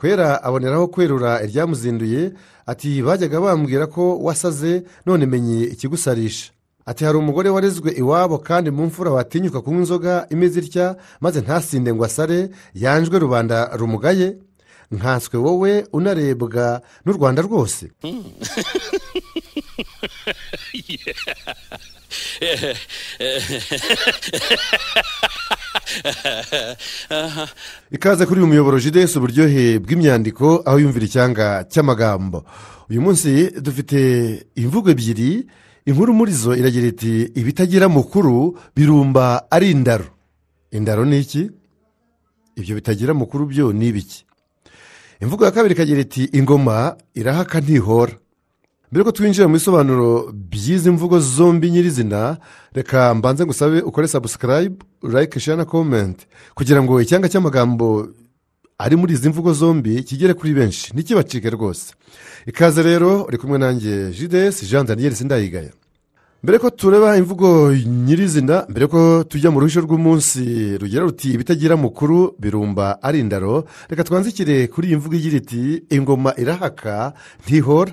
kwera aboneraho kwerura iryamuzinduye ati bajyaga bambwira ko wasaze none menye ikigusarisha. Ati hari umugore warezwe iwabo kandi mu mfura watinyuka kunywa inzoga imeze itya maze ntasinde ngo asare yanjwe rubanda rumugaye? Nkanswe wowe unarebwa n'u rwanda rwose. ikaze kuri uyu muyoboro jidesi uburyohe bw'imyandiko aho yumvira icyanga cy'amagambo. Uyu munsi dufite imvugo ebyiri inkuru muri zo iragira iti ibitagira mukuru birumba ari indaro. Indaro ni iki? Ibyo bitagira mukuru byo ni ibiki? Imvugo ya kabiri ikagira iti ingoma irahaka ntihora. Mbere ko twinjira mu bisobanuro by'izi mvugo zombi nyirizina reka mbanze ngusabe ukore sabusikarayibu layike share na komenti kugira ngo icyanga cy'amagambo ari muri izi mvugo zombi kigere kuri benshi ntikibacike rwose. Ikaze rero uri kumwe nanjye jidesi jean daniel sindayigaya. Mbere ko tureba imvugo nyirizina mbere ko tujya mu ruhushyo rw'umunsi rugira ruti ibitagira mukuru birumba ari indaro reka twanzikire kuri iyi mvugo igira iti ingoma irahaka ntihora.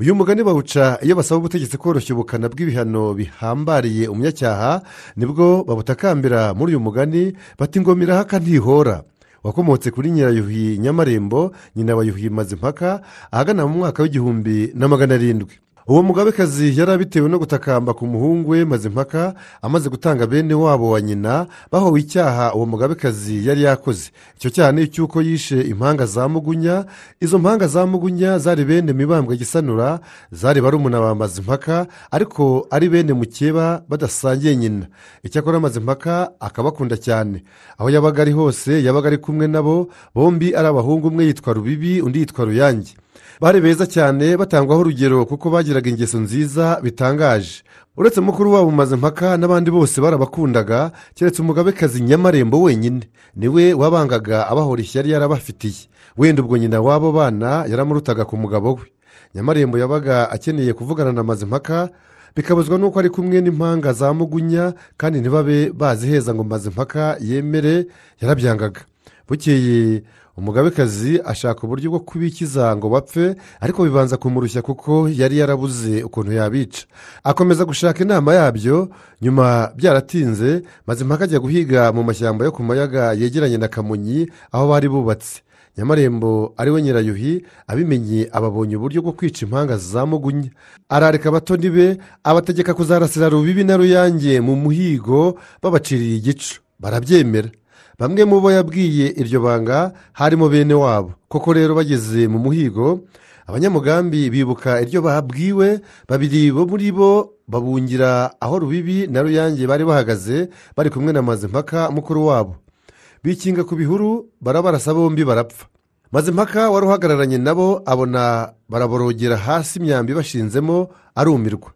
Uyu mugani bawuca iyo basaba ubutegetsi koroshya ubukana bw'ibihano bihambariye umunyacyaha ni bwo babutakambira muri uyu mugani bati ingoma irahaka ntihora. Wakomotse kuri nyirayuhi nyamarembo nyina wa yuhi mazimpaka ahagana mu mwaka w'igihumbi na magana arindwi. Uwo mugabekazi yari abitewe no gutakamba ku muhungu we mazimpaka amaze gutanga bene wabo wa nyina bahowe icyaha uwo mugabekazi yari yakoze. Icyo cyaha ni icy'uko yishe impanga za mugunya. Izo mpanga za mugunya zari bene mibambwe gisanura zari barumuna ba mazimpaka ariko ari bene mukeba badasangiye nyina. Icyakora mazimpaka akabakunda cyane. Aho yabaga ari hose yabaga ari kumwe nabo bombi ari abahungu umwe yitwa rubibi undi yitwa ruyange. Bari beza cyane batangwaho urugero kuko bagiraga ingeso nziza bitangaje. Uretse mukuru wabo maze mpaka n'abandi bose barabakundaga keretse umugabekazi nyamarembo wenyine. Niwe wabangaga abahora ishyari yarabafitiye. Wenda ubwo nyina w'abo bana yaramurutaga ku mugabo we. Nyamarembo yabaga akeneye kuvugana na mazimpaka bikabuzwa n'uko ari kumwe n'impanga za mugunya kandi ntibabe baziheza ngo mazimpaka yemere yarabyangaga. Bukeye umugabekazi ashaka uburyo bwo kubikiza ngo bapfe ariko bibanza kumurushya kuko yari yarabuze ukuntu yabica. Akomeza gushaka inama yabyo nyuma byaratinze maze impaka ajya guhiga mu mashyamba yo ku mayaga yegeranye na kamonyi aho bari bubatse. Nyamarembo ari we nyirayuhi abimenye ababonye uburyo bwo kwica impanga za mugunya. Arareka abatoni be abategeka kuzarasira rubibi na ruyange mu muhigo babaciriye igico barabyemera. Bamwe mu bo yabwiye iryo banga harimo bene wabo. Koko rero bageze mu muhigo abanyamugambi bibuka iryo babwiwe babiri bo muri bo babungira aho rubibi na ruyange bari bahagaze bari kumwe na mazimpaka mukuru wabo. Bikinga ku bihuru barabarasa bombi barapfa. Mazimpaka wari uhagararanye nabo abona baraborogera hasi imyambi bashinzemo arumirwa.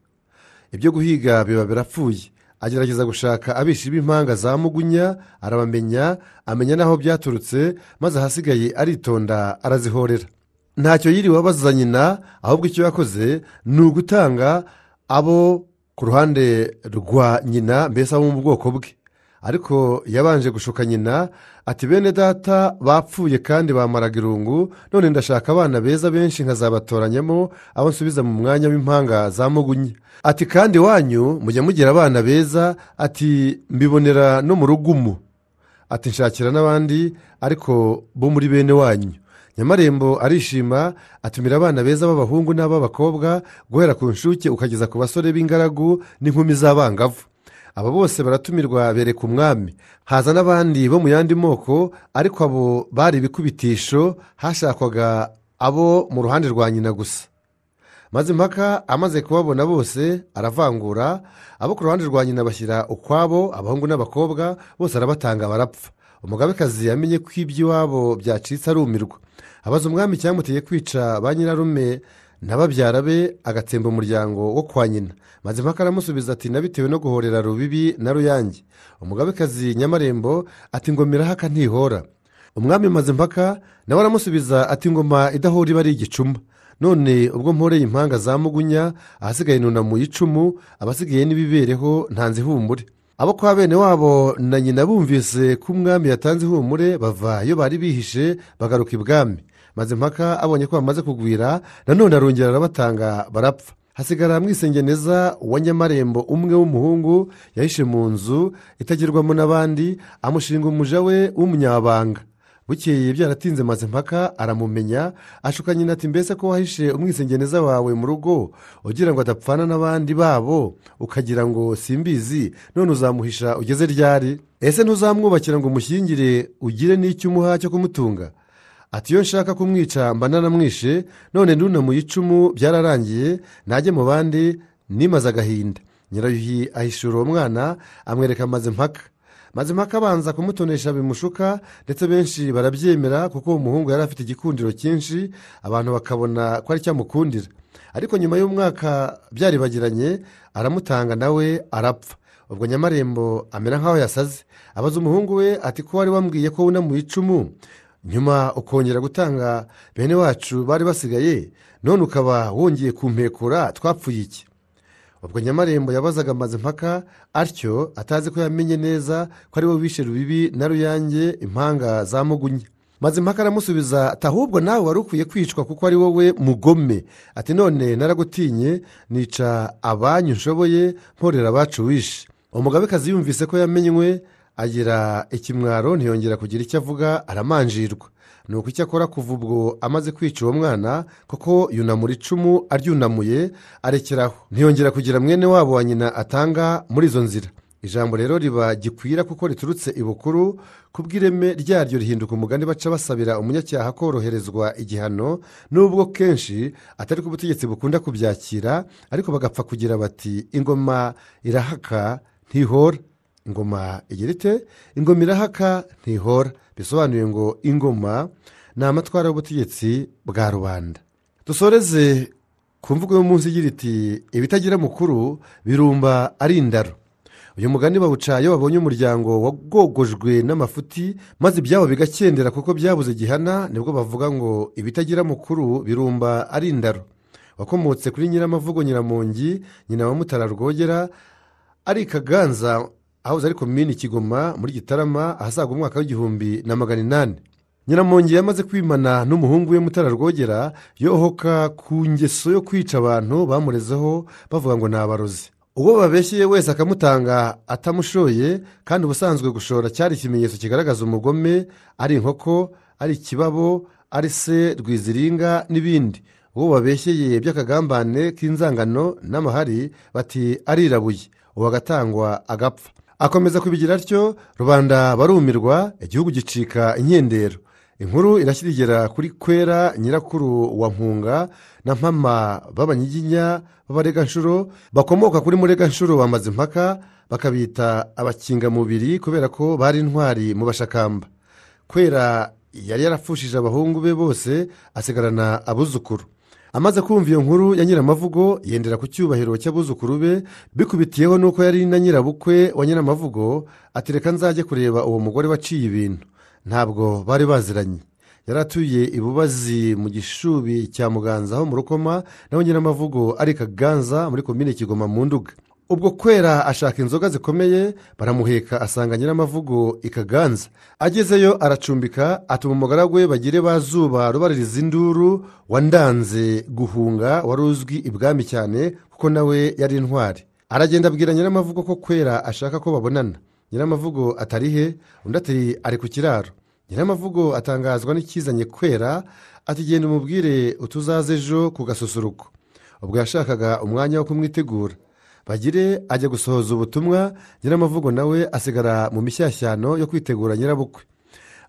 Ibyo guhiga biba birapfuye. Agerageza gushaka abishi b'impanga za mugunya arabamenya amenya n'aho byaturutse maze ahasigaye aritonda arazihorera. Ntacyo yiriwe abaza nyina ahubwo icyo yakoze ni ugutanga abo ku ruhande rwa nyina mbese abo mu bwoko bwe. Ariko yabanje gushuka nyina ati bene data bapfuye kandi bamaraga irungu none ndashaka abana beza benshi nkazabatoranyamo abo nsubiza mu mwanya w'impanga za mugunya ati kandi wanyu mujya mugira abana beza ati mbibonera no mu rugumu. Ati nshakira n'abandi ariko bo muri bene wanyu. Nyamarembo arishima atumira abana beza b'abahungu n'ab'abakobwa guhera ku nshuke ukageza ku basore b'ingaragu n'inkumi z'abangavu. Aba bose baratumirwa bereka umwami. Haza n'abandi bo mu yandi moko ariko abo bari ibikubitisho hashakwaga abo mu ruhande rwa nyina gusa. Maze impaka amaze kubabona bose aravangura abo ku ruhande rwa nyina bashyira ukwabo abahungu n'abakobwa bose arabatanga barapfa. Umugabekazi yamenye ko iby'iwabo byacitse arumirwa. Abaza umwami cyamuteye kwica ba nyirarume na babyara be agatsemba umuryango wo kwa nyina. Maze impaka aramusubiza ati nabitewe no guhorera rubibi na ruyange. Umugabekazi nyamarembo ati ngoma irahaka ntihora. Umwami maze impaka nawe aramusubiza ati ngoma idahora iba ari igicuma. None ubwo mporeye impanga za mugunya ahasigaye nunamuye icumu abasigaye n'ibibereho ntanze ihumure. Abo kwa bene wabo na nyina bumvise ko umwami yatanze ihumure bava iyo bari bihishe bagaruka ibwami. Maze mpaka abonye ko bamaze kugwira nanone arongera arabatanga barapfa. Hasigara mwisengeneza wa nyamarembo umwe w'umuhungu yahishe mu nzu itagerwamo n'abandi amushinga umuja we w'umunyabanga. Bukeye byaratinze maze mpaka aramumenya ashuka nyina ati mbese ko wahishe umwisengeneza wawe mu rugo ugira ngo adapfana n'abandi babo? Ukagira ngo simbizi none uzamuhisha ugeze ryari? Ese ntuzamwubakira ngo umushyingire ugire n'icyo umuha cyo kumutunga? Ati iyo nshaka kumwica mba nanamwishe none ntunamuye icumu byararangiye najye mu bandi nimaze agahinda. Nyirayuhi ahishura uwo mwana amwereka maze mpaka. Maze mpaka abanza kumutonesha bimushuka ndetse benshi barabyemera kuko uwo muhungu yari afite igikundiro cyinshi abantu bakabona ko ari cyo amukundira. Ariko nyuma y'umwaka byaribagiranye aramutanga nawe arapfa. Ubwo nyamarembo amera nk'aho yasaze. Abaza umuhungu we ati ko wari wambwiye ko wunamuye icumu? Nyuma ukongera gutanga bene wacu bari basigaye none ukaba wongeye kumpekura twapfuye iki? Ubwo nyamarembo yabazaga amaze mpaka atyo atazi ko yamenye neza ko ari we wishe rubibi na ruyange impanga za mugunya maze mpaka aramusubiza ati ahubwo nawe wari ukwiye kwicwa kuko ari wowe mugome. Ati none naragutinye nica abanyu nshoboye mporera abacu wishe. Umugabekazi yumvise ko yamenywe agira ikimwaro ntiyongera kugira icyo avuga aramanjirwa. Ni uko icyo akora kuva ubwo amaze kwica uwo mwana kuko yunamura icumu aryunamuye arekeraho. Ntiyongera kugira mwene wabo wa nyina atanga muri izo nzira. Ijambo rero riba gikwira kuko riturutse ibukuru kubw'ireme ryaryo rihinduka umugani baca basabira umunyacyaha koroherezwa igihano nubwo kenshi atari ko ubutegetsi bukunda kubyakira ariko bagapfa kugira bati ingoma irahaka ntihora. Ingoma igira ite ingoma irahaka ntihora. Bisobanuye ngo ingoma ni amatwara y'ubutegetsi bwa rubanda. Dusoreze ku mvugo y'umunsi igira iti ibitagira mukuru birumba ari indaro. Uyu mugani bawuca iyo babonye umuryango wagogojwe n'amafuti maze ibyabo bigakendera kuko byabuze gihana ni bwo bavuga ngo ibitagira mukuru birumba ari indaro. Wakomotse kuri nyiramavugo nyiramongi nyina wa mutara rwogera ari ikaganza ahahoze ari komini kigoma muri gitarama ahasaga umwaka w'igihumbi na magana inani. Nyiramongi yamaze kwimana n'umuhungu we mutara rwogera yohoka ku ngeso yo kwica abantu bamurezeho bavuga ngo ni abarozi ubwo babeshyeye wese akamutanga atamushoye kandi ubusanzwe gushora cyari ikimenyetso kigaragaza umugome ari inkoko ari ikibabo ari se rwiziringa n'ibindi. Uwo babeshyeye by'akagambane k'inzangano n'amahari bati arirabuye. Uwo agatangwa agapfa. Akomeza kubigira atyo rubanda barumirwa igihugu gicika inkendero. Inkuru irashyira kuri kwera nyirakuru wa mpunga na mpama b'abanyiginya b'abareganshuro bakomoka kuri mureganshuro bamaze impaka bakabita abakingamubiri kubera ko bari intwari mu bashakamba. Kwera yari yarapfushije abahungu be bose asigarana abuzukuru. Amaze kumva iyo nkuru ya nyiramavugo yendera ku cyubahiro cy'abuzukuru be bikubitiyeho n'uko yari na nyirabukwe wa nyiramavugo atereka nzajye kureba uwo mugore waciye ibintu. Ntabwo bari baziranye. Yari atuye ibubazi mu gishubi cya muganza ho mu rukoma naho nyiramavugo ari kaganza muri komine kigoma mu nduga. Ubwo kwera ashaka inzoga zikomeye baramuheka asanga nyiramavugo ikaganza agezeyo aracumbika atuma umugaragu we bagire ba zuba rubaririza induru wandanze guhunga wari uzwi ibwami cyane kuko nawe yari intwari. Aragenda abwira nyiramavugo ko kwera ashaka ko babonana. Nyiramavugo atari he? Undi ati ari ku kiraro. Nyiramavugo atangazwa n'ikizanye kwera ati genda umubwire utuzaze ejo ku gasusuruko. Ubwo yashakaga umwanya wo kumwitegura. Bagire ajya gusohoza ubutumwa nyiramavugo nawe asigara mu mishyashyano yo kwitegura nyirabukwe.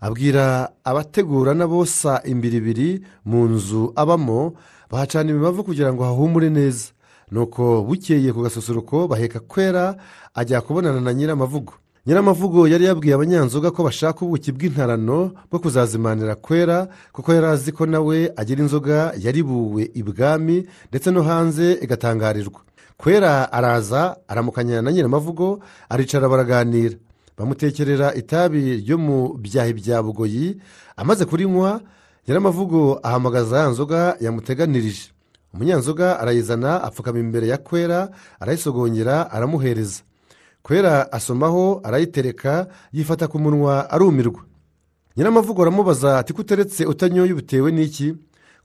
Abwira abategura n'abosa imbiribiri mu nzu abamo bahacana imibavu kugira ngo hahumure neza. Nuko bukeye ku gasusuruko baheka kwera ajya kubonana na nyiramavugo. Nyiramavugo yari yabwiye abanyanzoga ko bashaka ubuki bw'intarano bwo kuzazimanira kwera kuko yari azi ko nawe agira inzoga yaribuwe ibwami ndetse no hanze igatangarirwa kwera araza aramukanya na nyiramavugo aricara baraganira. Bamutekerera itabi ryo mu byahi bya bugoyi amaze kurinywa nyiramavugo ahamagaza ya nzoga yamuteganirije. Umunyanzoga arayizana apfukama imbere ya kwera arayisogongera aramuhereza. Kwera asomaho arayitereka yifata ku munwa arumirwa. Nyiramavugo aramubaza ati ko uteretse utanyoye ubitewe n'iki?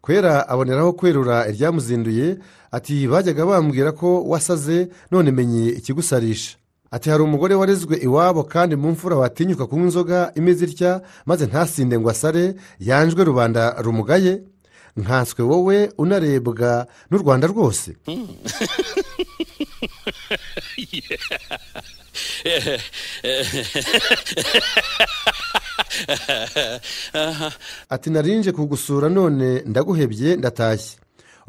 Kwera aboneraho kwerura iryamuzinduye ati bajyaga bambwira ko wasaze none menye ikigusarisha. Ati hari umugore warezwe iwabo kandi mu mfura watinyuka kunywa inzoga imeze itya maze ntasinde ngo asare yanjwe rubanda rumugaye? Nkanswe wowe unarebwa n'u rwanda rwose. ati narinje kugusura none ndaguhebye ndatashye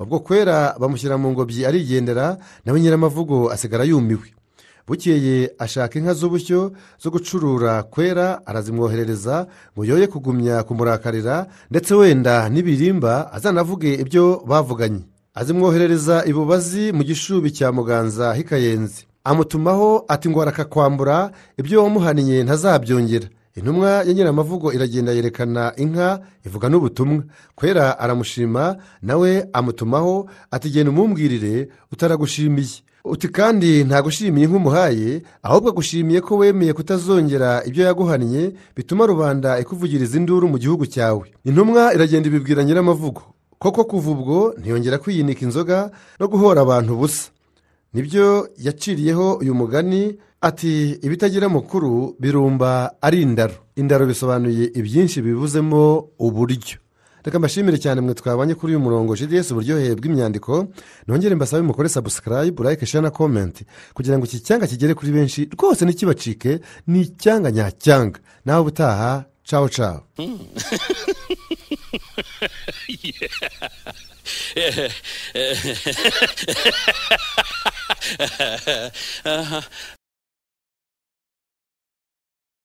ubwo kwera bamushyira mu ngobyi arigendera nawe nyiramavugo asigara yumiwe. Bukeye ashaka inka z'ubushyo zo gucurura kwera arazimwoherereza ngo yoye kugumya kumurakarira ndetse wenda n'ibirimba azanavuge ibyo bavuganye. Azimwoherereza ibubazi mu gishubi cya muganza h'ikayenzi amutumaho ati ngo arakakwambura ibyo wamuhaniye ntazabyongera. Intumwa ya nyiramavugo iragenda yerekana inka ivuga n'ubutumwa. Kwera aramushima nawe amutumaho ati genda umumbwirire utaragushimiye. Uti kandi ntagushimiye nk'umuhaye ahubwo agushimiye ko wemeye kutazongera ibyo yaguhannye bituma rubanda ikuvugiriza induru mu gihugu cyawe. Intumwa iragenda ibibwira nyiramavugo. Koko kuva ubwo ntiyongera kwiyinika inzoga no guhora abantu ubusa. Nibyo yaciriyeho uyu mugani ati ibitagira mukuru birumba ari indaro. Indaro bisobanuye ibyinshi bibuzemo uburyo. Reka mbashimire cyane mwe twabanye kuri uyu murongo. Jds uburyohe bw'imyandiko. Nongere mbasabe mukore sabusikarayibu like share na komenti kugira ngo iki cyanga kigere kuri benshi rwose ntikibacike ni icyanga nyacyanga. Nawe ubutaha cawo cawo